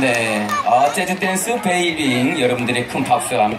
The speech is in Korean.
네, 어, 재즈 댄스 베이빙 여러분들의 큰 박수와 함께